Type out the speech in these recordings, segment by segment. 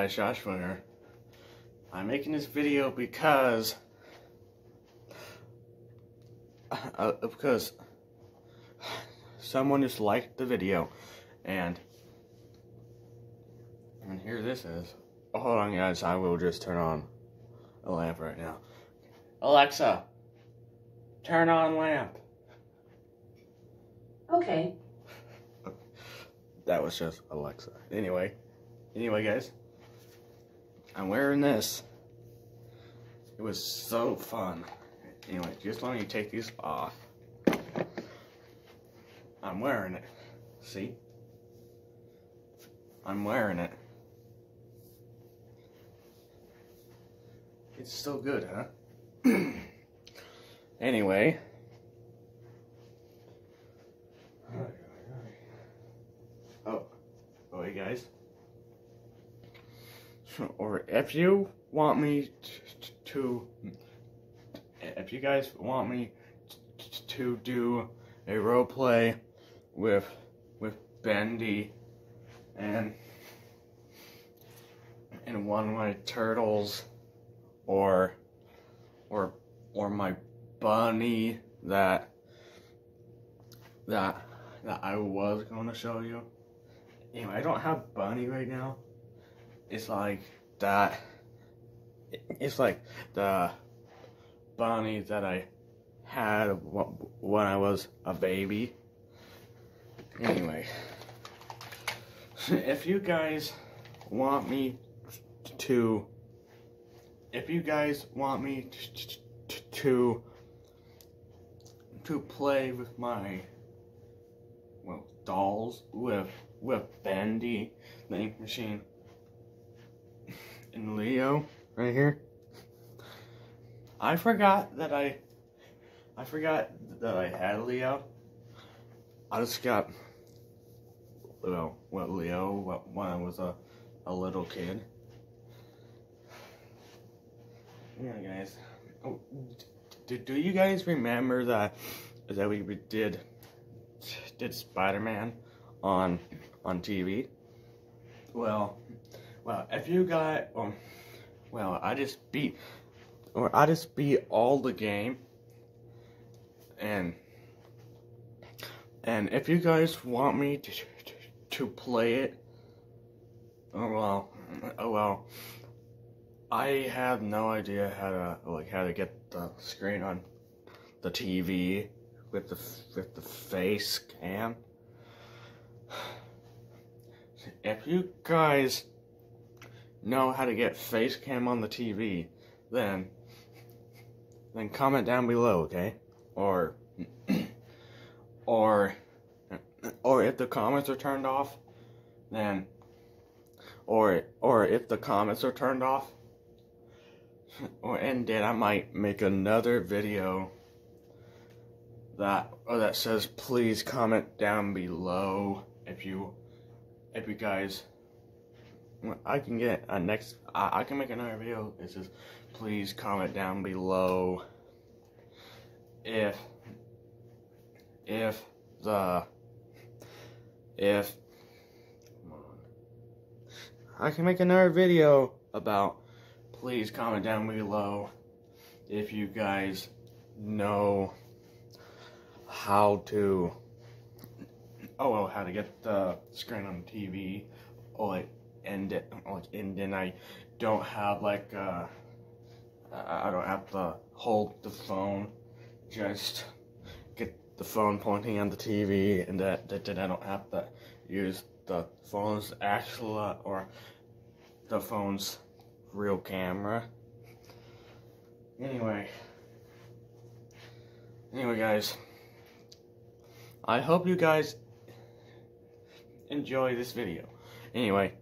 guys, Josh Winger. I'm making this video because uh, because someone just liked the video and and here this is. Oh, hold on guys, I will just turn on a lamp right now. Alexa, turn on lamp. Okay. That was just Alexa. Anyway, anyway guys, I'm wearing this. It was so fun. Anyway, just let me take these off. I'm wearing it. See? I'm wearing it. It's still good, huh? anyway. Oh, oh, hey guys. Or if you want me to, if you guys want me to do a role play with with Bendy and and one of my turtles or or or my bunny that that that I was gonna show you. Anyway, I don't have bunny right now. It's like that. It's like the bunny that I had when I was a baby. Anyway, if you guys want me to, if you guys want me to, to, to play with my, well, dolls, with, with Bendy, the ink machine, and Leo, right here, I forgot that I, I forgot that I had Leo. I just got well, what Leo when I was a, a little kid. Yeah, guys. Oh, do, do you guys remember that that we did did Spider-Man on on TV? Well, well, if you got um, well, I just beat or I just beat all the game and and if you guys want me to, to, to play it, oh well, oh well, I have no idea how to like how to get the screen on the TV with the with the face cam. If you guys know how to get face cam on the TV, then then comment down below, okay? Or or or if the comments are turned off, then or or if the comments are turned off, or and then I might make another video that or that says please comment down below if you if you guys I can get a next I, I can make another video. It says please comment down below if if the if I can make another video about please comment down below if you guys know how to oh well how to get the screen on the TV or oh, like and it like and then I don't have like uh I don't have to hold the phone just get the phone pointing on the TV and that, that, that I don't have to use the phone's actual uh, or the phone's real camera. Anyway, anyway guys, I hope you guys enjoy this video. Anyway,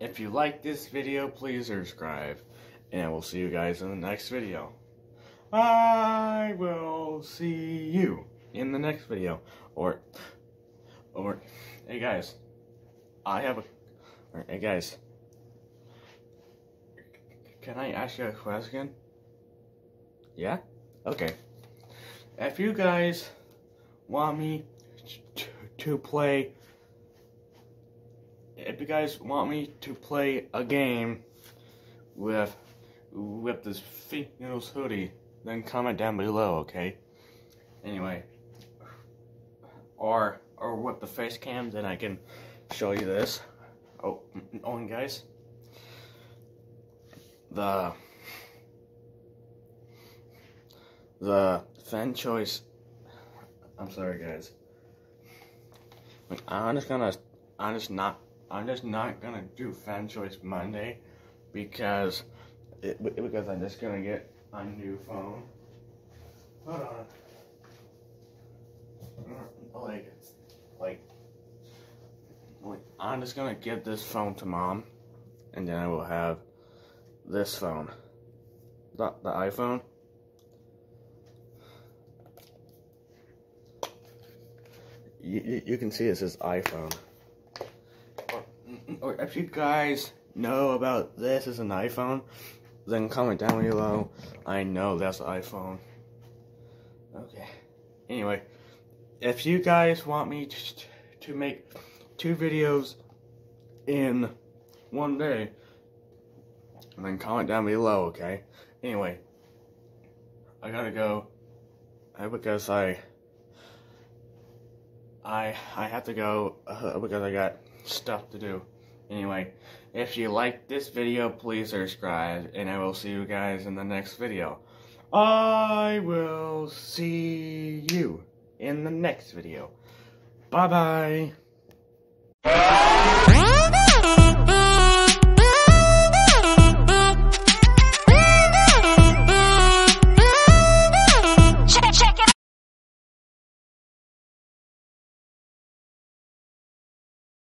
if you like this video, please subscribe, and we'll see you guys in the next video. I will see you in the next video. Or, or, hey guys, I have a, or, hey guys, can I ask you a question? Yeah? Okay. If you guys want me to, to play, if you guys want me to play a game with with this Thinknoodles hoodie, then comment down below, okay? Anyway, or or with the face cam, then I can show you this. Oh, oh, and guys, the the fan choice. I'm sorry, guys. I'm just gonna. I'm just not. I'm just not gonna do fan choice Monday because it, because I'm just gonna get a new phone. Hold on. Like, like, like, I'm just gonna give this phone to mom, and then I will have this phone, the the iPhone. You, you can see it says iPhone. Or if you guys know about this as an iPhone, then comment down below. I know that's iPhone. Okay. Anyway, if you guys want me to, to make two videos in one day, then comment down below, okay? Anyway, I gotta go because I I I have to go uh, because I got stuff to do. Anyway, if you like this video, please subscribe, and I will see you guys in the next video. I will see you in the next video. Bye-bye.